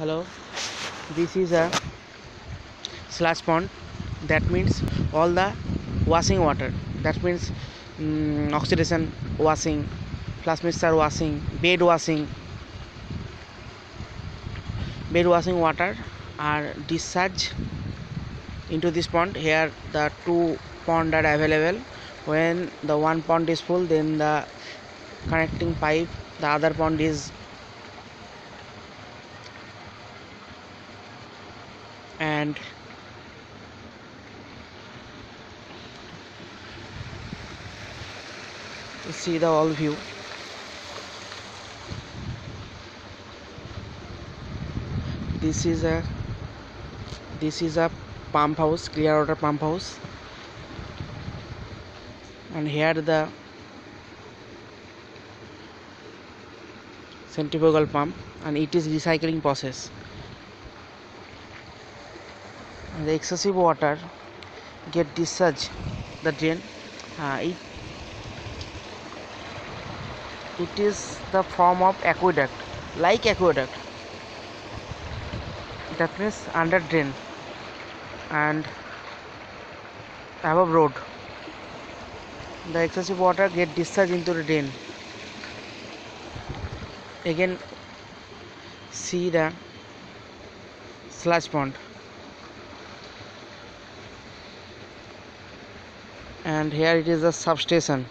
hello. This is a sludge pond. That means all the washing water. That means mm, oxidation washing flush mixture washing bed washing. Bed washing water are discharged into this pond. Here the two pond are available. When the one pond is full then the connecting pipe the other pond is and see the all view. This is a this is a pump house clear water pump house. And here the centrifugal pump and it is recycling process the excessive water get discharged the drain uh, it it is the form of aqueduct like aqueduct that means under drain and above road the excessive water get discharged into the drain again see the sludge pond and here it is a substation